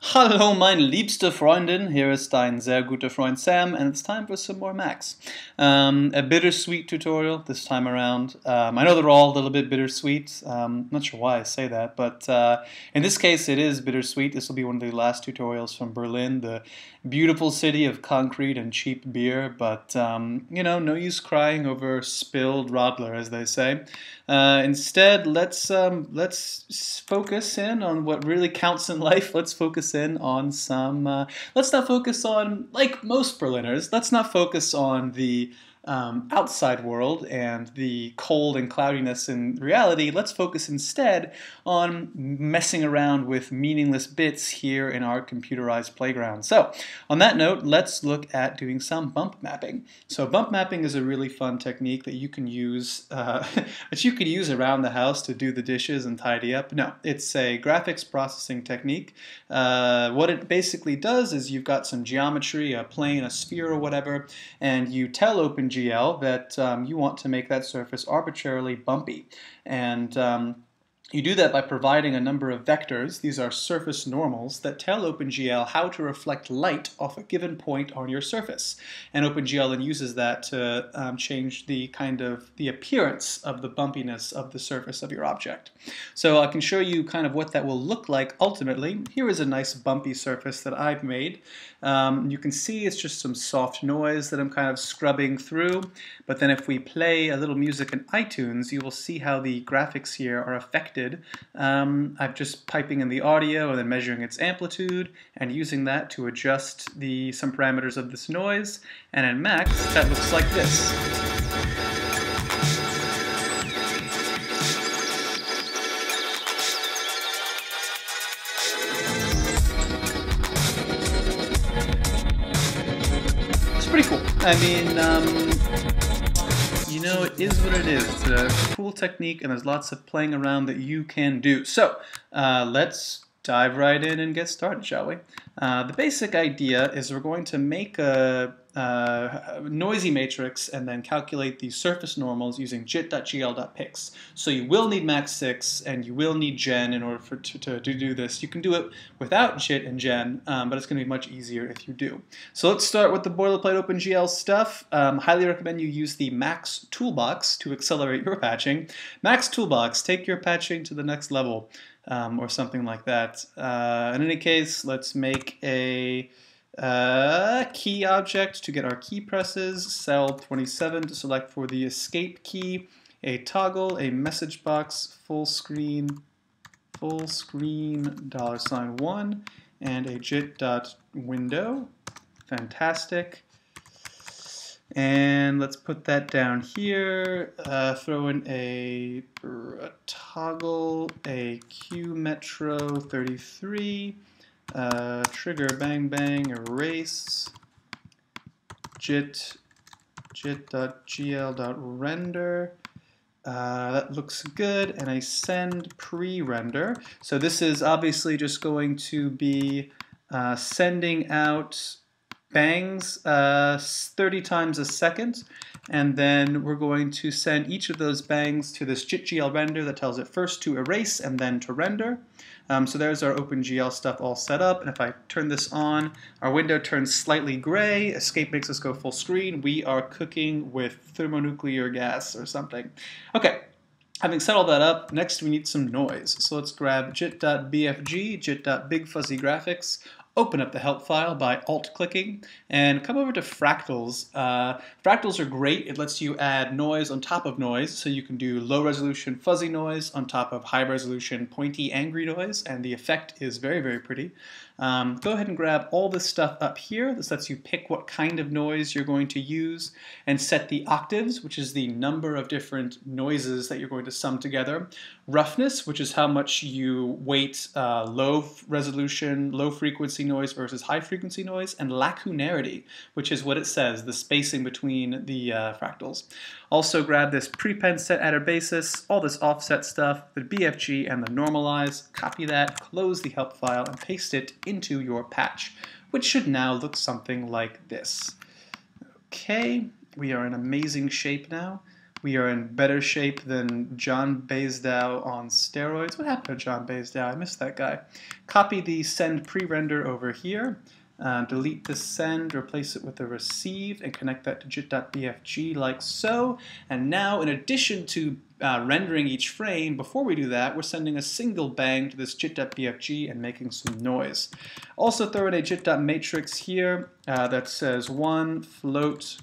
Hallo mein liebste Freundin, here is dein sehr guter Freund Sam, and it's time for some more Max. Um, a bittersweet tutorial this time around. Um, I know they're all a little bit bittersweet. Um, not sure why I say that, but uh, in this case it is bittersweet. This will be one of the last tutorials from Berlin, the beautiful city of concrete and cheap beer, but um, you know, no use crying over spilled Radler, as they say. Uh, instead, let's um, let's focus in on what really counts in life. Let's focus in on some. Uh, let's not focus on like most Berliners. Let's not focus on the um, outside world and the cold and cloudiness in reality, let's focus instead on messing around with meaningless bits here in our computerized playground. So on that note, let's look at doing some bump mapping. So bump mapping is a really fun technique that you can use, uh, that you could use around the house to do the dishes and tidy up. No, it's a graphics processing technique. Uh, what it basically does is you've got some geometry, a plane, a sphere or whatever, and you tell OpenGL GL that um, you want to make that surface arbitrarily bumpy. And um, you do that by providing a number of vectors, these are surface normals, that tell OpenGL how to reflect light off a given point on your surface. And OpenGL then uses that to um, change the kind of the appearance of the bumpiness of the surface of your object. So I can show you kind of what that will look like ultimately. Here is a nice bumpy surface that I've made. Um, you can see it's just some soft noise that I'm kind of scrubbing through. But then if we play a little music in iTunes, you will see how the graphics here are affected um, I'm just piping in the audio and then measuring its amplitude and using that to adjust the some parameters of this noise. And in Max, that looks like this. It's pretty cool. I mean, um, you know, it is what it is. It's a cool technique, and there's lots of playing around that you can do. So, uh, let's dive right in and get started, shall we? Uh, the basic idea is we're going to make a, a, noisy matrix and then calculate the surface normals using jit.gl.pix. So you will need max6 and you will need gen in order for, to, to, to do this. You can do it without jit and gen, um, but it's going to be much easier if you do. So let's start with the boilerplate OpenGL stuff. Um, highly recommend you use the Max Toolbox to accelerate your patching. Max Toolbox, take your patching to the next level um, or something like that. Uh, in any case, let's make a uh, key object to get our key presses, sel 27 to select for the escape key, a toggle, a message box, full screen, full screen dollar sign one, and a jit dot window. Fantastic. And let's put that down here. Uh, throw in a, a toggle, a Q Metro 33, uh, trigger bang bang erase, jit jit.gl.render. Uh, that looks good, and I send pre-render. So this is obviously just going to be uh, sending out bangs uh, 30 times a second. And then we're going to send each of those bangs to this JitGL render that tells it first to erase and then to render. Um, so there's our OpenGL stuff all set up. And if I turn this on, our window turns slightly gray. Escape makes us go full screen. We are cooking with thermonuclear gas or something. Okay, Having set all that up, next we need some noise. So let's grab jit.bfg, jit.bigfuzzygraphics, open up the help file by alt-clicking and come over to fractals. Uh, fractals are great. It lets you add noise on top of noise, so you can do low resolution fuzzy noise on top of high resolution pointy angry noise, and the effect is very, very pretty. Um, go ahead and grab all this stuff up here. This lets you pick what kind of noise you're going to use and set the octaves, which is the number of different noises that you're going to sum together. Roughness, which is how much you weight uh, low resolution, low frequency noise versus high frequency noise, and lacunarity, which is what it says, the spacing between the uh, fractals. Also grab this prepend set adder basis, all this offset stuff, the BFG and the normalize, copy that, close the help file, and paste it into your patch, which should now look something like this. Okay, we are in amazing shape now. we are in better shape than John Basedow on steroids. What happened to John Basedow? I missed that guy. Copy the send pre-render over here. Uh, delete the send, replace it with the receive, and connect that to jit.bfg like so. And now, in addition to uh, rendering each frame, before we do that, we're sending a single bang to this jit.bfg and making some noise. Also throw in a jit.matrix here uh, that says 1 float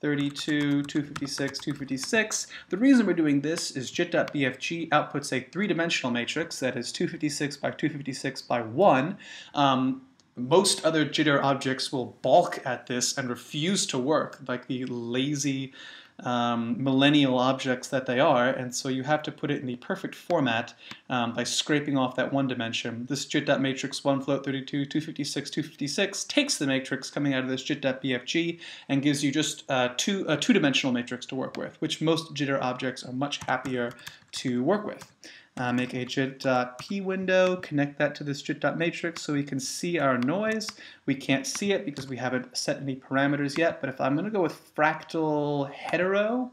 32, 256, 256. The reason we're doing this is jit.bfg outputs a three-dimensional matrix that is 256 by 256 by 1. Um, most other jitter objects will balk at this and refuse to work, like the lazy um, millennial objects that they are, and so you have to put it in the perfect format um, by scraping off that one dimension. This jit.matrix 1 float 32 256 256 takes the matrix coming out of this jit.bfg and gives you just uh, two, a two-dimensional matrix to work with, which most jitter objects are much happier to work with. Uh, make a jit.p window, connect that to this jit.matrix so we can see our noise. We can't see it because we haven't set any parameters yet, but if I'm going to go with fractal hetero,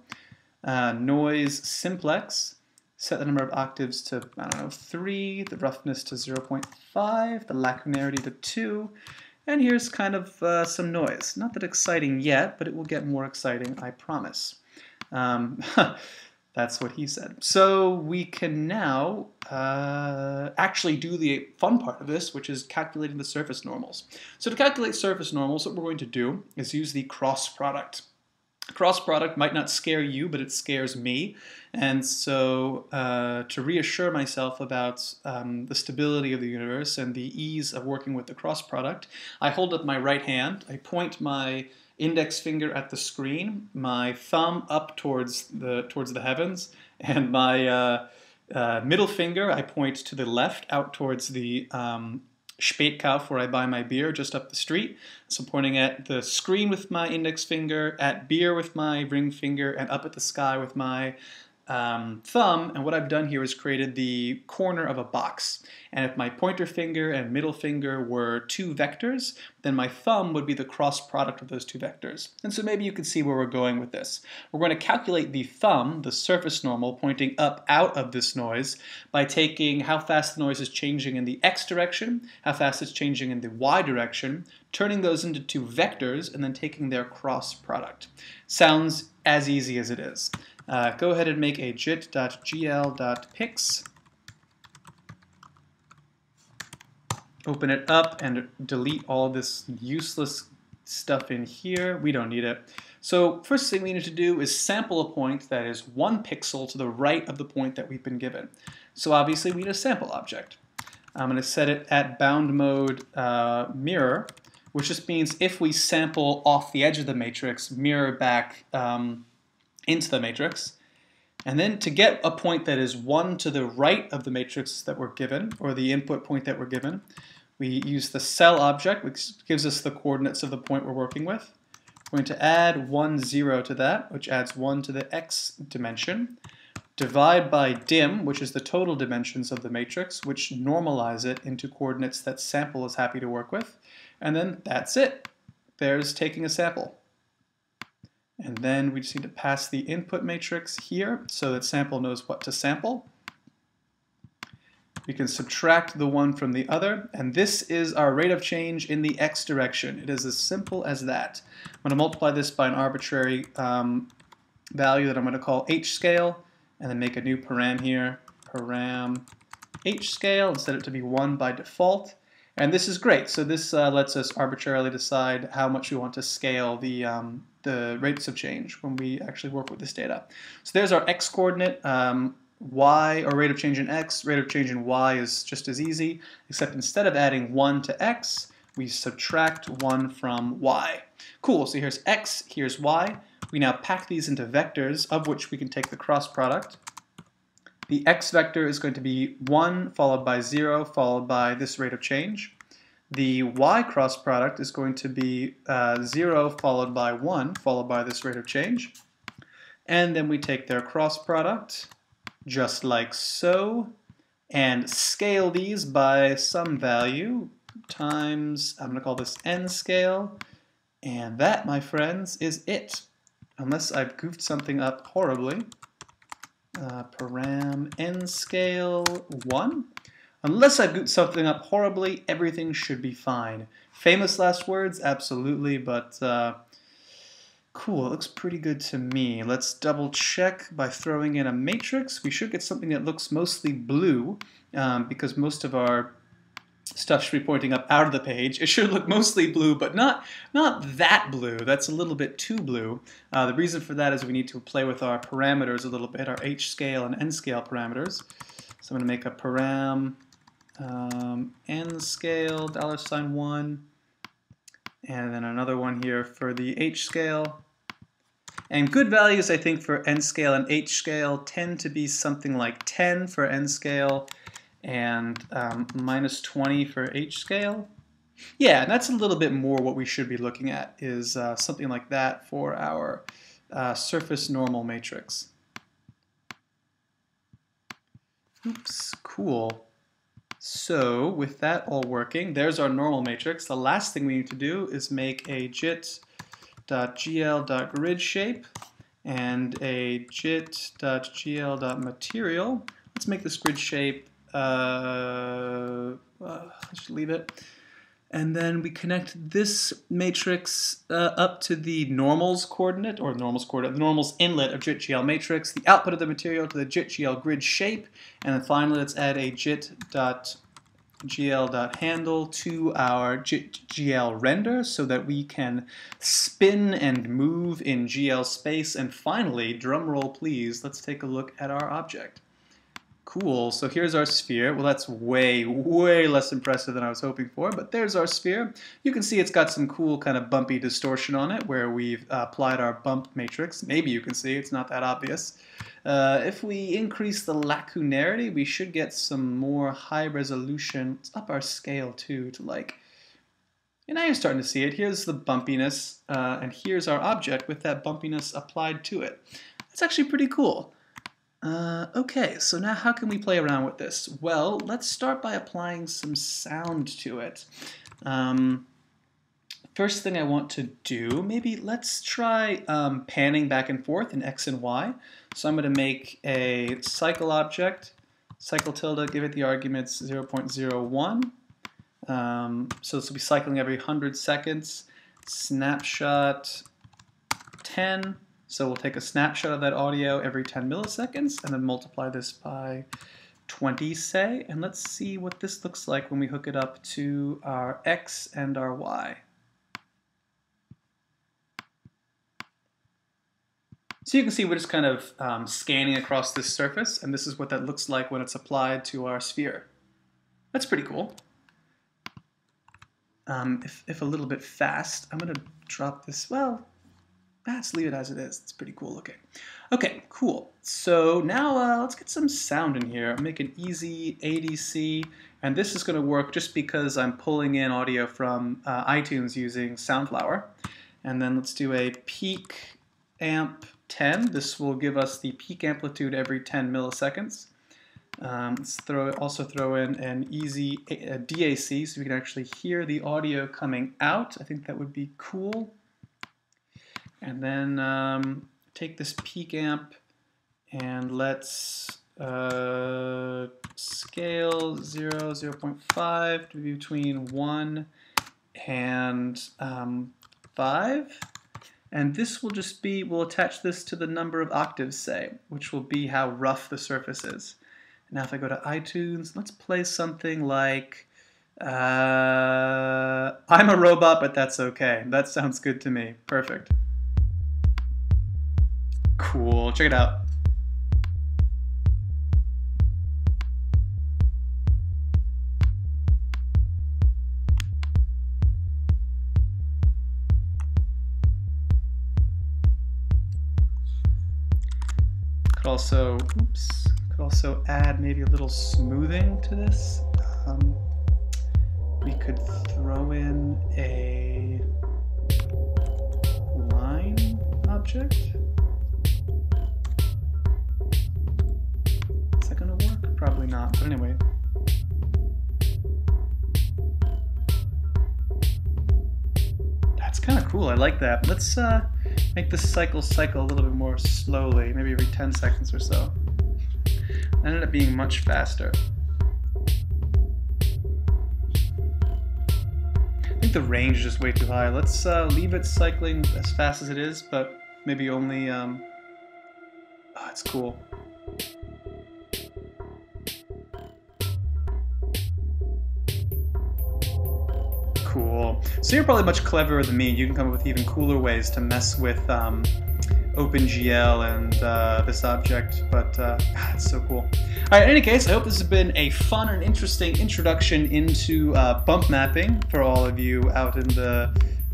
uh, noise simplex, set the number of octaves to, I don't know, 3, the roughness to 0.5, the lacunarity to 2, and here's kind of uh, some noise. Not that exciting yet, but it will get more exciting, I promise. Um, That's what he said. So we can now uh, actually do the fun part of this, which is calculating the surface normals. So to calculate surface normals, what we're going to do is use the cross product. Cross product might not scare you, but it scares me. And so uh, to reassure myself about um, the stability of the universe and the ease of working with the cross product, I hold up my right hand, I point my index finger at the screen, my thumb up towards the towards the heavens, and my uh, uh, middle finger I point to the left out towards the um, Spätkauf where I buy my beer just up the street. So pointing at the screen with my index finger, at beer with my ring finger, and up at the sky with my um, thumb, and what I've done here is created the corner of a box. And if my pointer finger and middle finger were two vectors, then my thumb would be the cross product of those two vectors. And so maybe you can see where we're going with this. We're going to calculate the thumb, the surface normal, pointing up out of this noise by taking how fast the noise is changing in the x direction, how fast it's changing in the y direction, turning those into two vectors, and then taking their cross product. Sounds as easy as it is. Uh, go ahead and make a jit.gl.pix. Open it up and delete all this useless stuff in here. We don't need it. So first thing we need to do is sample a point that is one pixel to the right of the point that we've been given. So obviously we need a sample object. I'm going to set it at bound mode uh, mirror, which just means if we sample off the edge of the matrix, mirror back um, into the matrix. And then to get a point that is 1 to the right of the matrix that we're given, or the input point that we're given, we use the cell object, which gives us the coordinates of the point we're working with. We're going to add 1, 0 to that, which adds 1 to the x dimension. Divide by dim, which is the total dimensions of the matrix, which normalize it into coordinates that sample is happy to work with. And then that's it. There's taking a sample. And then we just need to pass the input matrix here so that sample knows what to sample. We can subtract the one from the other, and this is our rate of change in the x direction. It is as simple as that. I'm going to multiply this by an arbitrary um, value that I'm going to call h scale, and then make a new param here, param h scale, and set it to be 1 by default. And this is great. So this uh, lets us arbitrarily decide how much we want to scale the, um, the rates of change when we actually work with this data. So there's our x coordinate. Um, y, or rate of change in x, rate of change in y is just as easy, except instead of adding 1 to x, we subtract 1 from y. Cool, so here's x, here's y. We now pack these into vectors, of which we can take the cross product. The x vector is going to be 1 followed by 0 followed by this rate of change. The y cross product is going to be uh, 0 followed by 1 followed by this rate of change. And then we take their cross product, just like so, and scale these by some value times, I'm going to call this n scale, and that, my friends, is it. unless I've goofed something up horribly, uh, param n scale 1. Unless I've something up horribly, everything should be fine. Famous last words? Absolutely, but uh, cool, it looks pretty good to me. Let's double check by throwing in a matrix. We should get something that looks mostly blue um, because most of our stuff should be pointing up out of the page. It should look mostly blue, but not, not that blue. That's a little bit too blue. Uh, the reason for that is we need to play with our parameters a little bit, our h scale and n scale parameters. So I'm going to make a param um, n scale dollar sign 1, and then another one here for the h scale. And good values, I think, for n scale and h scale tend to be something like 10 for n scale and um, minus 20 for H scale. Yeah, and that's a little bit more what we should be looking at is uh, something like that for our uh, surface normal matrix. Oops, cool. So with that all working, there's our normal matrix. The last thing we need to do is make a jit.gl.grid shape and a jit.gl.material. Let's make this grid shape uh, uh, let's leave it. And then we connect this matrix uh, up to the normals coordinate, or normals coordinate, the normals inlet of JIT-GL matrix, the output of the material to the JIT-GL grid shape, and then finally let's add a JIT.GL.handle to our JIT-GL render so that we can spin and move in GL space. And finally, drum roll please, let's take a look at our object. Cool, so here's our sphere. Well, that's way, way less impressive than I was hoping for, but there's our sphere. You can see it's got some cool kind of bumpy distortion on it where we've uh, applied our bump matrix. Maybe you can see, it's not that obvious. Uh, if we increase the lacunarity, we should get some more high resolution. Let's up our scale too to like, and now you're starting to see it. Here's the bumpiness, uh, and here's our object with that bumpiness applied to it. That's actually pretty cool. Uh, okay, so now how can we play around with this? Well, let's start by applying some sound to it. Um, first thing I want to do, maybe let's try um, panning back and forth in X and Y. So I'm going to make a cycle object, cycle tilde, give it the arguments 0.01. Um, so this will be cycling every 100 seconds. Snapshot 10. So we'll take a snapshot of that audio every 10 milliseconds and then multiply this by 20, say, and let's see what this looks like when we hook it up to our X and our Y. So you can see we're just kind of um, scanning across this surface, and this is what that looks like when it's applied to our sphere. That's pretty cool. Um, if, if a little bit fast, I'm going to drop this, well, let's leave it as it is. It's pretty cool looking. Okay, cool. So now uh, let's get some sound in here. Make an easy ADC, and this is going to work just because I'm pulling in audio from uh, iTunes using Soundflower. And then let's do a peak amp 10. This will give us the peak amplitude every 10 milliseconds. Um, let's throw also throw in an easy a, a DAC so we can actually hear the audio coming out. I think that would be cool. And then um, take this peak amp and let's uh, scale 0, 0 0.5 to be between 1 and um, 5. And this will just be, we'll attach this to the number of octaves, say, which will be how rough the surface is. Now if I go to iTunes, let's play something like, uh, I'm a robot, but that's okay. That sounds good to me. Perfect. Cool. Check it out. Could also, oops, could also add maybe a little smoothing to this. Um, we could throw in a line object. Not, but anyway. That's kind of cool. I like that. Let's uh, make the cycle cycle a little bit more slowly, maybe every 10 seconds or so. It ended up being much faster. I think the range is just way too high. Let's uh, leave it cycling as fast as it is, but maybe only... Um... Oh, it's cool. So you're probably much cleverer than me. You can come up with even cooler ways to mess with um, OpenGL and uh, this object, but uh, it's so cool. All right, in any case, I hope this has been a fun and interesting introduction into uh, bump mapping for all of you out in the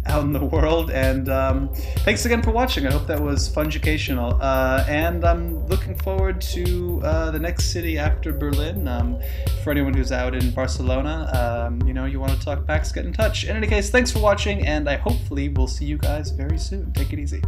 out in the world. And um, thanks again for watching. I hope that was funjucational. Uh, and I'm looking forward to uh, the next city after Berlin. Um, for anyone who's out in Barcelona, um, you know, you want to talk Max, get in touch. In any case, thanks for watching, and I hopefully will see you guys very soon. Take it easy.